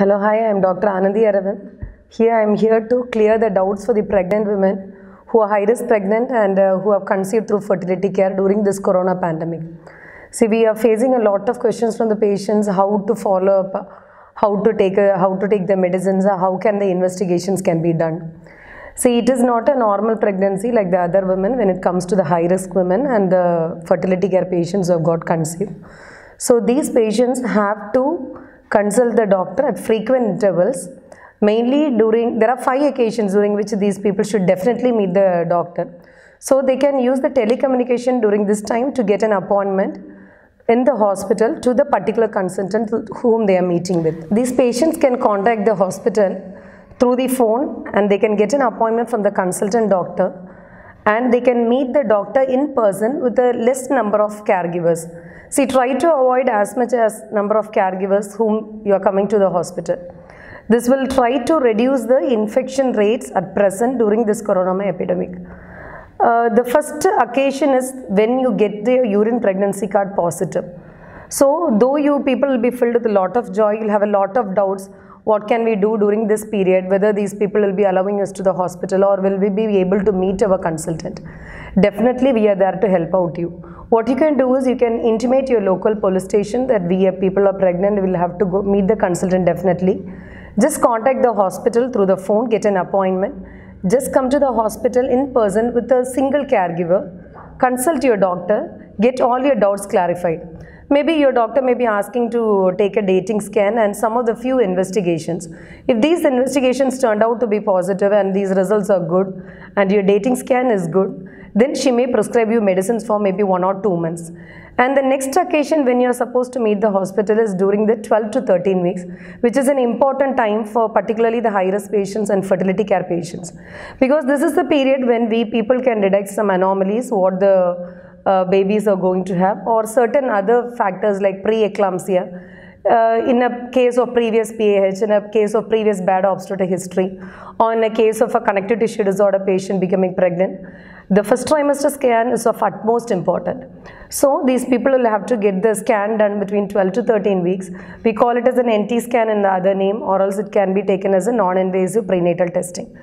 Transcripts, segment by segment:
Hello, hi, I am Dr. Anandi Aravind. Here I am here to clear the doubts for the pregnant women who are high risk pregnant and uh, who have conceived through fertility care during this corona pandemic. See, we are facing a lot of questions from the patients how to follow up, how to take a, how to take the medicines, how can the investigations can be done. See, it is not a normal pregnancy like the other women when it comes to the high risk women and the fertility care patients who have got conceived. So these patients have to consult the doctor at frequent intervals. Mainly during, there are five occasions during which these people should definitely meet the doctor. So they can use the telecommunication during this time to get an appointment in the hospital to the particular consultant whom they are meeting with. These patients can contact the hospital through the phone and they can get an appointment from the consultant doctor and they can meet the doctor in person with a less number of caregivers. See, try to avoid as much as number of caregivers whom you are coming to the hospital. This will try to reduce the infection rates at present during this corona epidemic. Uh, the first occasion is when you get the urine pregnancy card positive. So, though you people will be filled with a lot of joy, you'll have a lot of doubts. What can we do during this period? Whether these people will be allowing us to the hospital or will we be able to meet our consultant? Definitely, we are there to help out you. What you can do is you can intimate your local police station that we have people are pregnant, we will have to go meet the consultant definitely. Just contact the hospital through the phone, get an appointment. Just come to the hospital in person with a single caregiver. Consult your doctor, get all your doubts clarified. Maybe your doctor may be asking to take a dating scan and some of the few investigations. If these investigations turned out to be positive and these results are good and your dating scan is good, then she may prescribe you medicines for maybe one or two months. And the next occasion when you're supposed to meet the hospital is during the 12 to 13 weeks, which is an important time for particularly the high risk patients and fertility care patients. Because this is the period when we people can detect some anomalies, what the uh, babies are going to have, or certain other factors like pre-eclampsia. Uh, in a case of previous PAH, in a case of previous bad obstetric history, or in a case of a connective tissue disorder patient becoming pregnant, the first trimester scan is of utmost important. So these people will have to get the scan done between 12 to 13 weeks. We call it as an NT scan in the other name or else it can be taken as a non-invasive prenatal testing.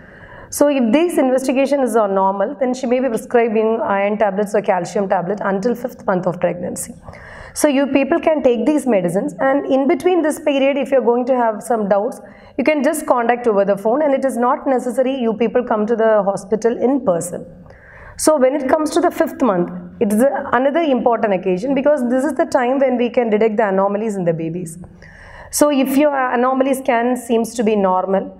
So if these investigations are normal, then she may be prescribing iron tablets or calcium tablet until fifth month of pregnancy. So you people can take these medicines and in between this period, if you're going to have some doubts, you can just contact over the phone and it is not necessary you people come to the hospital in person. So when it comes to the fifth month, it is another important occasion because this is the time when we can detect the anomalies in the babies. So if your anomaly scan seems to be normal,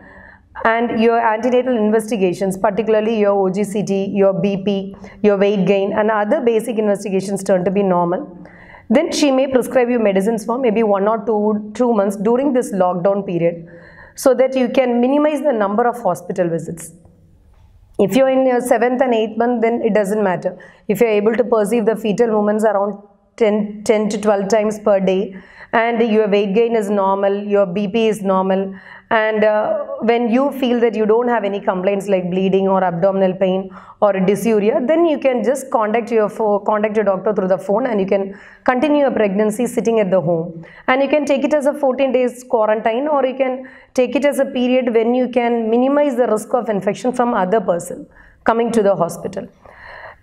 and your antenatal investigations, particularly your OGCT, your BP, your weight gain and other basic investigations turn to be normal, then she may prescribe you medicines for maybe one or two, two months during this lockdown period so that you can minimize the number of hospital visits. If you're in your seventh and eighth month, then it doesn't matter. If you're able to perceive the fetal movements around 10, 10 to 12 times per day and your weight gain is normal, your BP is normal and uh, when you feel that you don't have any complaints like bleeding or abdominal pain or dysuria then you can just contact your contact your doctor through the phone and you can continue your pregnancy sitting at the home. And you can take it as a 14 days quarantine or you can take it as a period when you can minimize the risk of infection from other person coming to the hospital.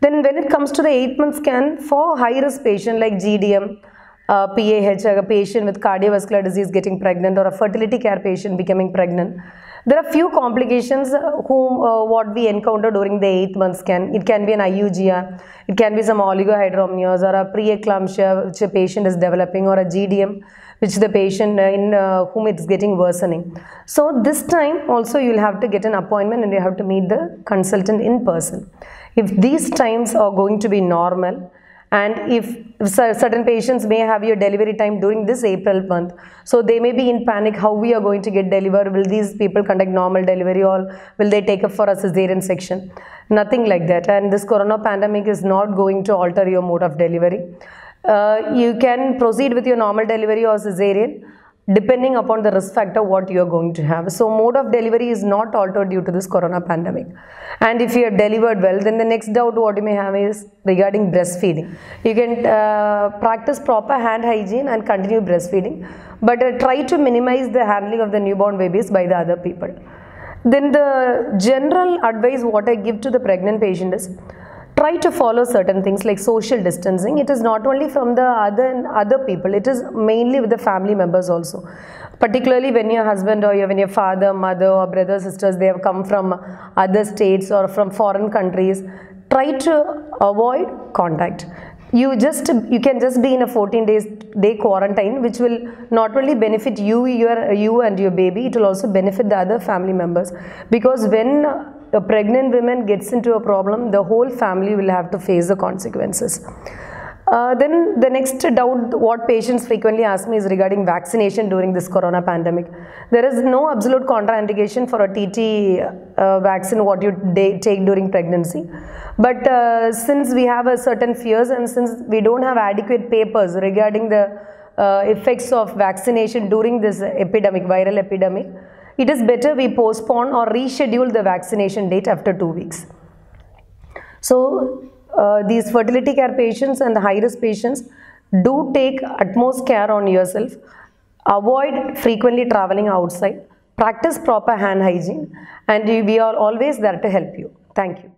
Then when it comes to the 8 month scan for high risk patient like GDM uh, PAH, a patient with cardiovascular disease getting pregnant or a fertility care patient becoming pregnant. There are few complications whom uh, what we encounter during the 8th month scan. It can be an IUGR, it can be some oligohydramnios or a preeclampsia which a patient is developing or a GDM which the patient uh, in uh, whom it's getting worsening. So this time also you will have to get an appointment and you have to meet the consultant in person. If these times are going to be normal, and if certain patients may have your delivery time during this April month. So they may be in panic how we are going to get delivered? Will these people conduct normal delivery or will they take up for a cesarean section? Nothing like that. And this corona pandemic is not going to alter your mode of delivery. Uh, you can proceed with your normal delivery or cesarean depending upon the risk factor what you are going to have. So mode of delivery is not altered due to this corona pandemic. And if you have delivered well, then the next doubt what you may have is regarding breastfeeding. You can uh, practice proper hand hygiene and continue breastfeeding, but uh, try to minimize the handling of the newborn babies by the other people. Then the general advice what I give to the pregnant patient is try to follow certain things like social distancing. It is not only from the other other people it is mainly with the family members also. Particularly when your husband or your, when your father mother or brother sisters they have come from other states or from foreign countries try to avoid contact. You just you can just be in a 14 days day quarantine which will not only benefit you your you and your baby it will also benefit the other family members. Because when a pregnant woman gets into a problem, the whole family will have to face the consequences. Uh, then the next doubt what patients frequently ask me is regarding vaccination during this corona pandemic. There is no absolute contraindication for a TT uh, vaccine what you take during pregnancy. But uh, since we have a certain fears and since we don't have adequate papers regarding the uh, effects of vaccination during this epidemic, viral epidemic, it is better we postpone or reschedule the vaccination date after two weeks. So, uh, these fertility care patients and the high risk patients do take utmost care on yourself. Avoid frequently traveling outside. Practice proper hand hygiene and we are always there to help you. Thank you.